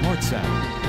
Smart Sound.